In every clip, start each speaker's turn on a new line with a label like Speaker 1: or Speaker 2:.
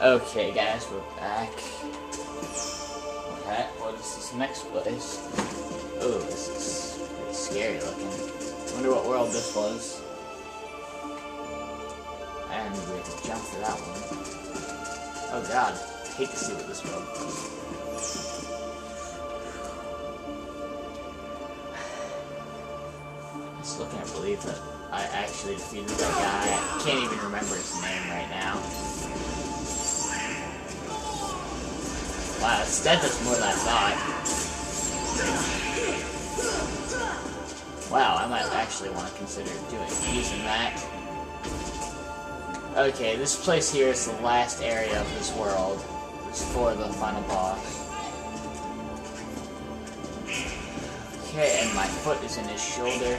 Speaker 1: Okay, guys, we're back. Okay, what is this next place? Oh, this is pretty scary looking. wonder what world this was. And we have to jump for that one. Oh god, I hate to see what this world was. I still can't believe that I actually defeated that guy. I can't even remember his name right now. Wow, it's that does more than I thought. Wow, I might actually want to consider doing using that. Okay, this place here is the last area of this world. It's for the final boss. Okay, and my foot is in his shoulder.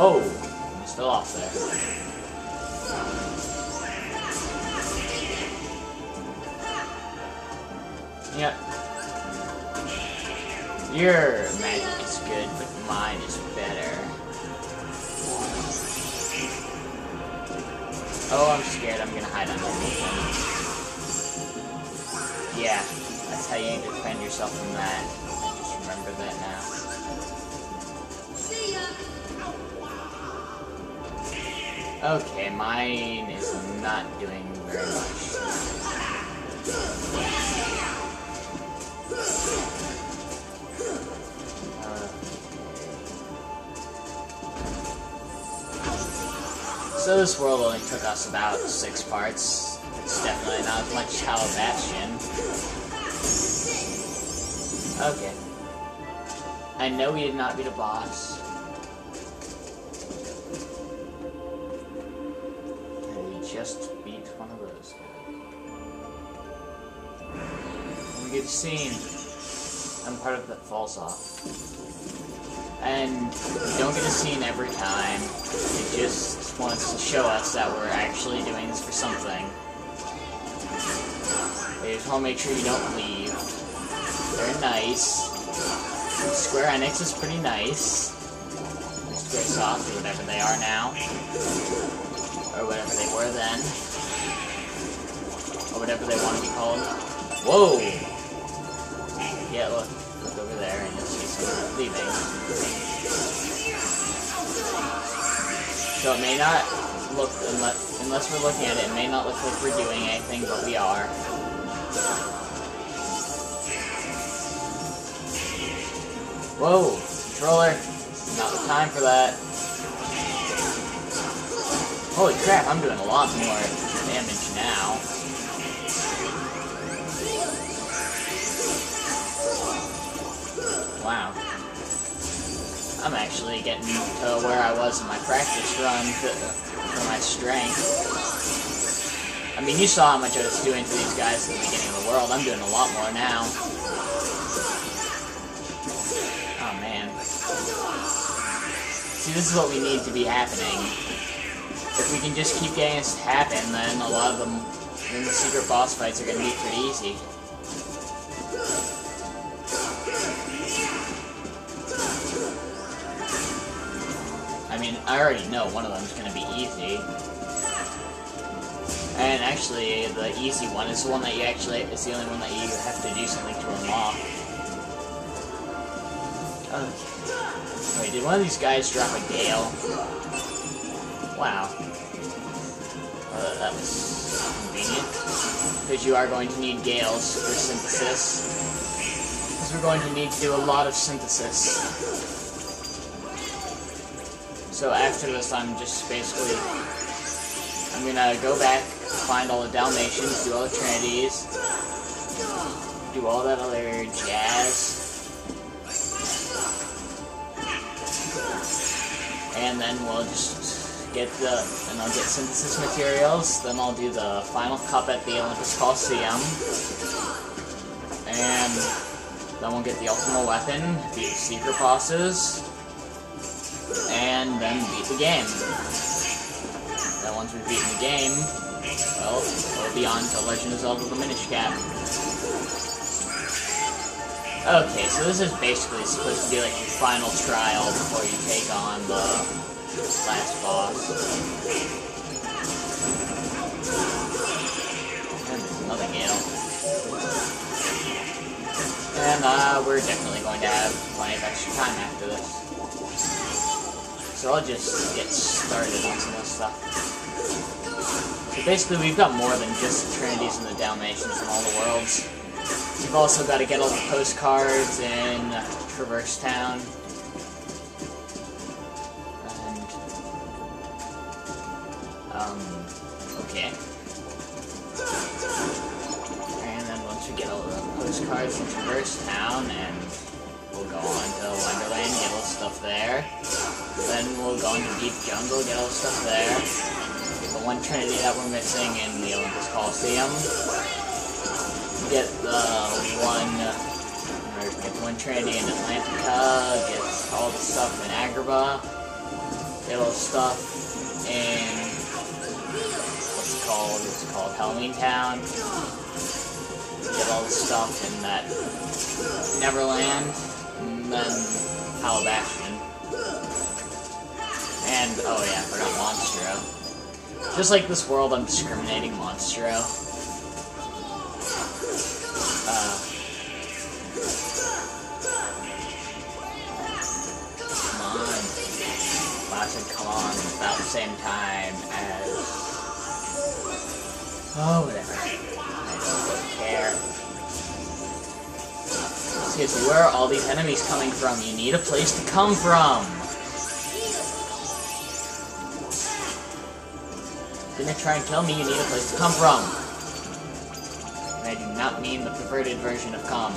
Speaker 1: Oh, I'm still off there. Yep. Your magic is good, but mine is better. Oh, I'm scared. I'm gonna hide underneath him. Yeah, that's how you defend yourself from that. Just remember that now. Okay, mine is not doing very much. So this world only took us about six parts. It's definitely not as much Hollow Bastion. Okay. I know we did not beat a boss. We just beat one of those guys. We get a scene. I'm part of that falls off. And don't get a scene every time. It just wants to show us that we're actually doing this for something. They just want to make sure you don't leave. They're nice. Square Enix is pretty nice. Squaresoft, or whatever they are now. Or whatever they were then. Or whatever they want to be called. Whoa! Yeah, look. So it may not look, unless, unless we're looking at it, it may not look like we're doing anything, but we are. Whoa, controller, not the time for that. Holy crap, I'm doing a lot more damage now. Wow. I'm actually getting to where I was in my practice run for my strength. I mean, you saw how much I was doing to these guys at the beginning of the world. I'm doing a lot more now. Oh, man. See, this is what we need to be happening. If we can just keep getting this to happen, then a lot of them, then the secret boss fights are going to be pretty easy. Mean, I already know one of them is going to be easy. And actually, the easy one is the one that you actually, it's the only one that you have to do something to unlock. Okay. Wait, did one of these guys drop a gale? Wow. Uh, that was convenient. Because you are going to need gales for synthesis. Because we're going to need to do a lot of synthesis. So after this, I'm just basically, I'm gonna go back, find all the Dalmatians, do all the Trinities, do all that other jazz, and then we'll just get the, and I'll get synthesis materials, then I'll do the final cup at the Olympus Coliseum, and then we'll get the ultimate weapon, the secret bosses, and then beat the game. Then once we've beaten the game, well, we'll be on to Legend of Zelda The Minish Cap. Okay, so this is basically supposed to be like your final trial before you take on the last boss. And there's another gale. And uh, we're definitely going to have plenty of extra time after this. So I'll just get started on some of this stuff. So basically, we've got more than just the Trinities and the Dalmatians from all the worlds. We've also got to get all the postcards in Traverse Town. And, um, okay. And then once we get all the postcards in Traverse Town, and we'll go on to Wonderland, get all stuff there. Then we'll go into Deep Jungle, get all stuff there. The one Trinity that we're missing in the Olympus Coliseum. Get the one, get the one Trinity in Atlantica, get all the stuff in Agrabah, get all stuff in, what's it called? It's called Halloween Town. Get all the stuff in that Neverland, and then Hollow Bastion. And, oh yeah, I forgot Monstro. Just like this world, I'm discriminating Monstro. Uh, come on. Classic, come on. About the same time as... Oh, whatever. I don't care. Seriously, where are all these enemies coming from? You need a place to come from! Didn't try and kill me, you need a place to come from. And I do not mean the perverted version of come.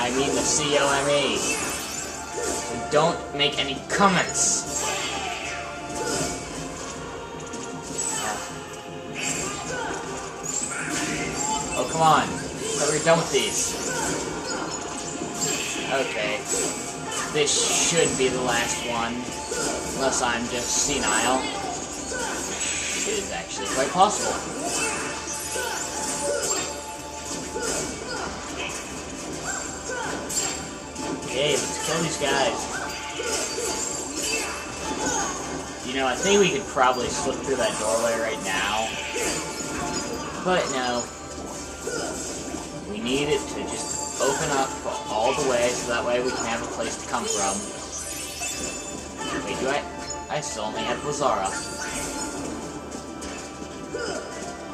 Speaker 1: I mean the C-O-M-E. So don't make any comments. Oh, come on. we were done with these. Okay. This should be the last one. Unless I'm just senile. It is actually quite possible. Okay, let's kill these guys. You know, I think we could probably slip through that doorway right now. But no. We need it to just open up all the way so that way we can have a place to come from. Wait, do I? I still only have Lazara.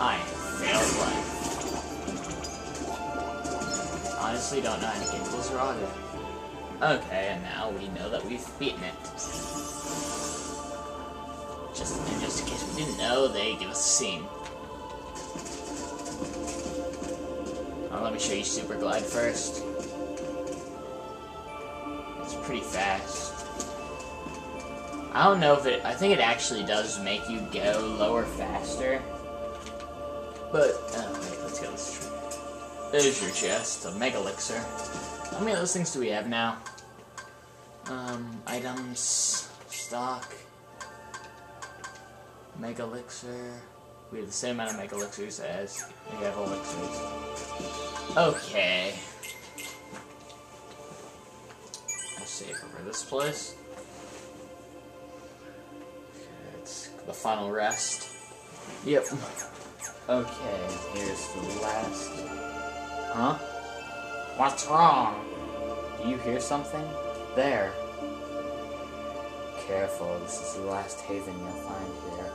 Speaker 1: I failed life. Honestly, don't know how to get Lazara. Okay, and now we know that we've beaten it. Just, and just in case we didn't know, they give us a scene. Let me show you Super Glide first. It's pretty fast. I don't know if it... I think it actually does make you go lower faster. But, oh, wait, let's go this tree. There's your chest, a Mega Elixir. How many of those things do we have now? Um, items, stock, Mega Elixir. We have the same amount of Mega Elixirs as we have Elixirs. Okay. Let's save over this place. Okay, it's the final rest. Yep. Okay, here's the last. Huh? What's wrong? Do you hear something? There. Careful, this is the last haven you'll find here.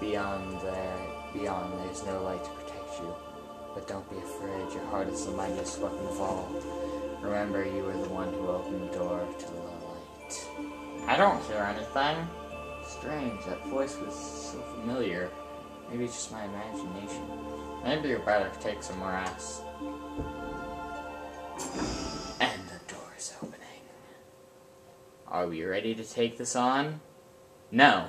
Speaker 1: Beyond there, beyond there's no light to protect you. But don't be afraid, your heart is the mightiest weapon of all. Remember, you were the one who opened the door to the light. I don't hear anything. Strange, that voice was so familiar. Maybe it's just my imagination. Maybe you're better take some more rest. And the door is opening. Are we ready to take this on? No.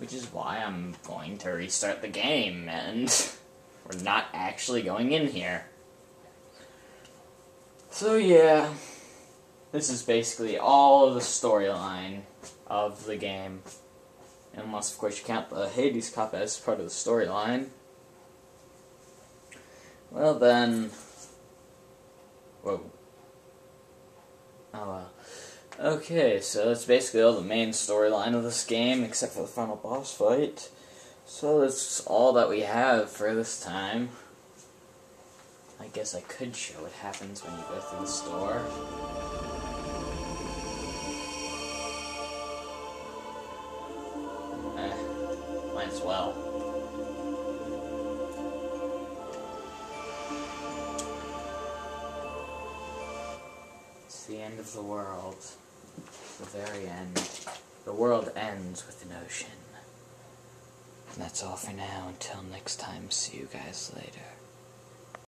Speaker 1: Which is why I'm going to restart the game, and we're not actually going in here. So yeah, this is basically all of the storyline of the game. Unless, of course, you count the Hades Cup as part of the storyline. Well then... Whoa. Oh well. Okay, so that's basically all the main storyline of this game, except for the final boss fight. So that's all that we have for this time. I guess I could show what happens when you go through the store. Eh, might as well. It's the end of the world. The very end. The world ends with an ocean. And that's all for now. Until next time, see you guys later.